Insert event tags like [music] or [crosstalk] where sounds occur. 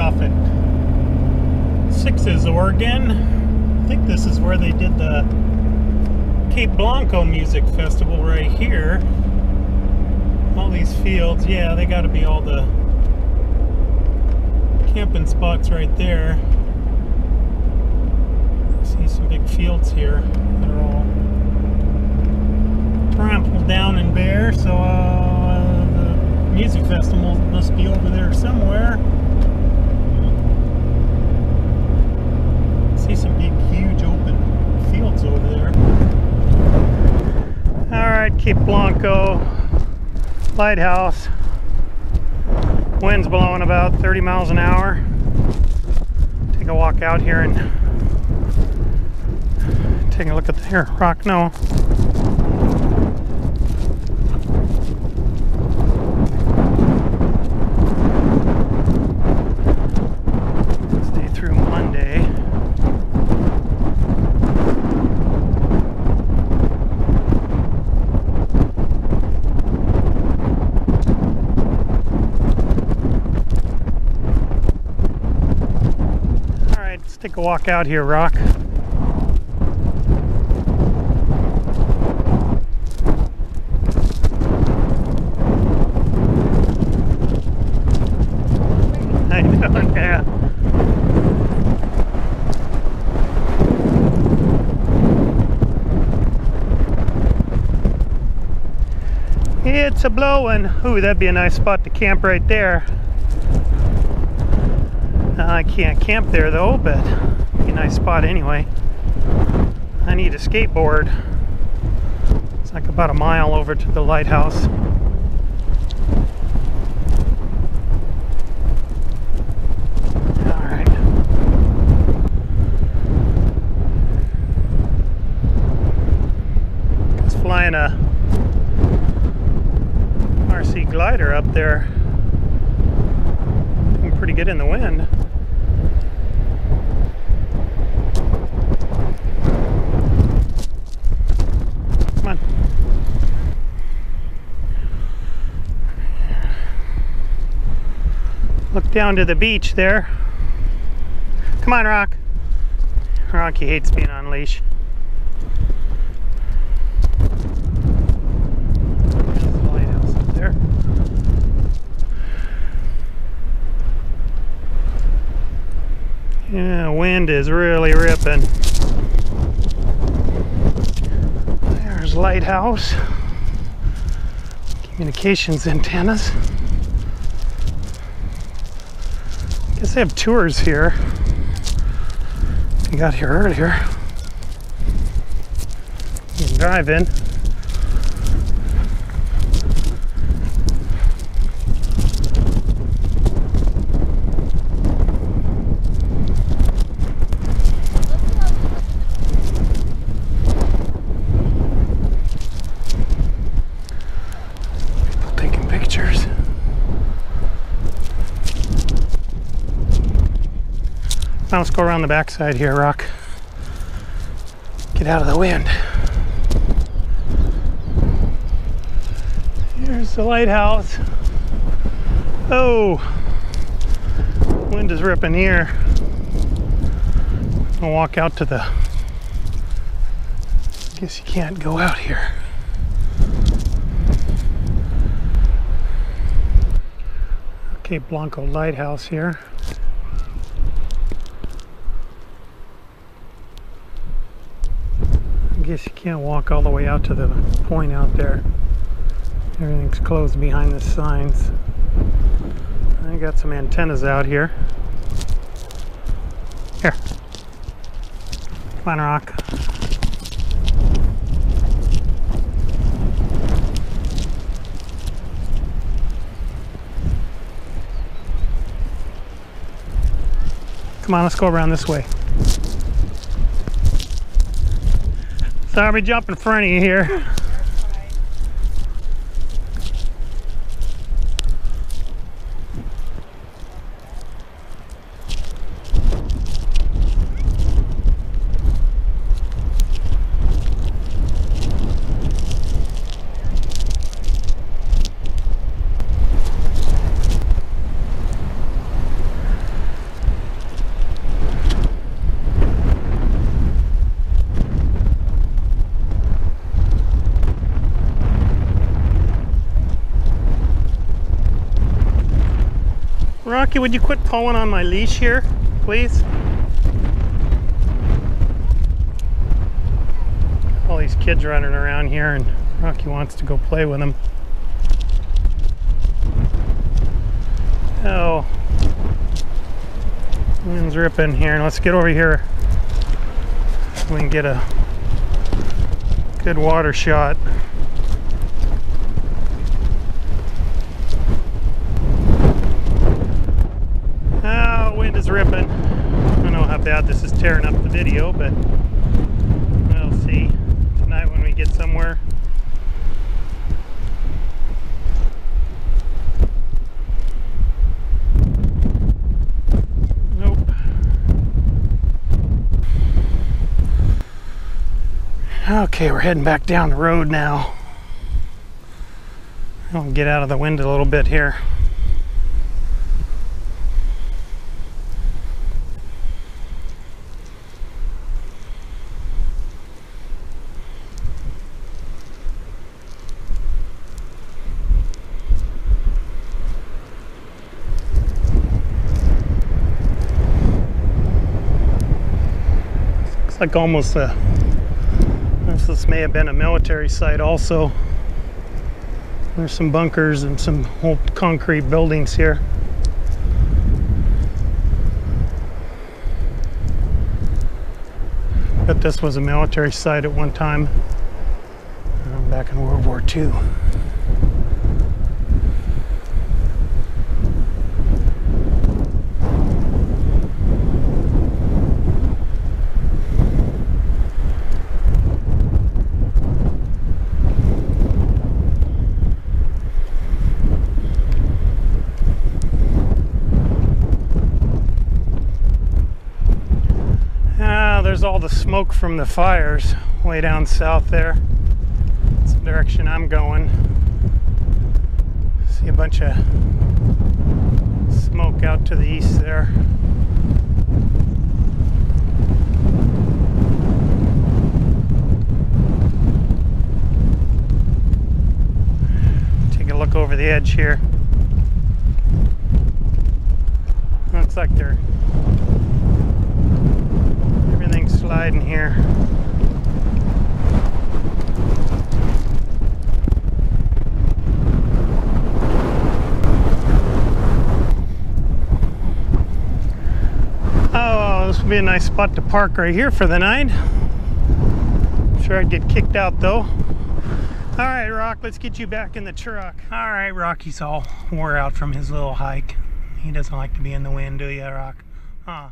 off at Sixes, Oregon. I think this is where they did the Cape Blanco Music Festival right here. All these fields, yeah, they got to be all the camping spots right there. See some big fields here that are all trampled down and bare, so uh, the music festival must be over there somewhere. See some big, huge open fields over there. Cape Blanco lighthouse. Wind's blowing about 30 miles an hour. Take a walk out here and take a look at the here rock. No. Stay through Monday. All right, let's take a walk out here, Rock. [laughs] It's a blowing. Ooh, that'd be a nice spot to camp right there. I can't camp there though, but be a nice spot anyway. I need a skateboard. It's like about a mile over to the lighthouse. Flying a RC glider up there. Doing pretty good in the wind. Come on. Look down to the beach there. Come on, Rock. Rocky hates being on leash. There's the lighthouse up there. Yeah, wind is really ripping. There's lighthouse. Communications antennas. Guess they have tours here. I got here earlier. You can drive in. Let's go around the backside here, Rock. Get out of the wind. Here's the lighthouse. Oh, wind is ripping here. I'll walk out to the. I guess you can't go out here. Cape Blanco Lighthouse here. Guess you can't walk all the way out to the point out there. Everything's closed behind the signs. I got some antennas out here. Here. On, Rock. Come on, let's go around this way. Sorry, we jump in front of you here. Rocky, would you quit pulling on my leash here, please? All these kids running around here and Rocky wants to go play with them. Oh, wind's ripping here. Let's get over here. We can get a good water shot. Oh, wind is ripping. I don't know how bad this is tearing up the video, but we'll see tonight when we get somewhere. Nope. Okay, we're heading back down the road now. I'll get out of the wind a little bit here. Looks like almost a this may have been a military site also. There's some bunkers and some old concrete buildings here. But this was a military site at one time, uh, back in World War II. Ah, there's the smoke from the fires way down south there. That's the direction I'm going. See a bunch of smoke out to the east there. Take a look over the edge here. Looks like they're sliding here. Oh, this would be a nice spot to park right here for the night. Sure I'd get kicked out though. All right, Rock, let's get you back in the truck. All right, Rocky's all wore out from his little hike. He doesn't like to be in the wind, do you, Rock? Huh?